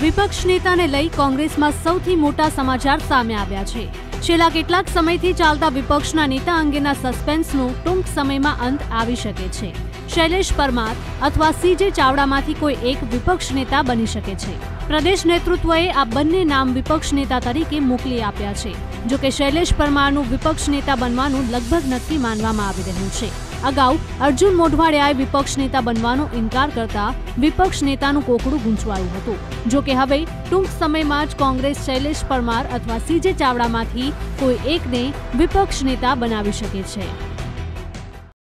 વિપક્ષ નેતાને લઈ કોંગ્રેસમાં સૌથી મોટા સમાચાર સામે આવ્યા છે. છેલ્લા કેટલાક સમયથી ચાલતા વિપક્ષના નેતા અંગેના સસ્પેન્સનું ટૂંક સમયમાં અંત આવી શકે છે. શૈલેષ પરમાર અથવા સીજે ચાવડામાંથી કોઈ એક વિપક્ષ નેતા બની શકે છે. પ્રદેશ નેતૃત્વએ આ બંને નામ વિપક્ષ નેતા તરીકે મોકલી આપ્યા છે. જોકે શૈલેષ પરમારનું વિપક્ષ નેતા બનવાનું લગભગ નક્કી માનવામાં આવી રહ્યું છે. અગાઉ અર્જુન મોઢવાડિયાએ વિપક્ષ નેતા બનવાનો ઇનકાર કરતા વિપક્ષ નેતાનું કોકડું ગૂંચવાયું હતું. જો કે હવે ટૂંક સમયમાં જ કોંગ્રેસ શૈલેષ પરમાર અથવા સીજે ચાવડામાંથી કોઈ એકને વિપક્ષ નેતા બનાવી શકે છે.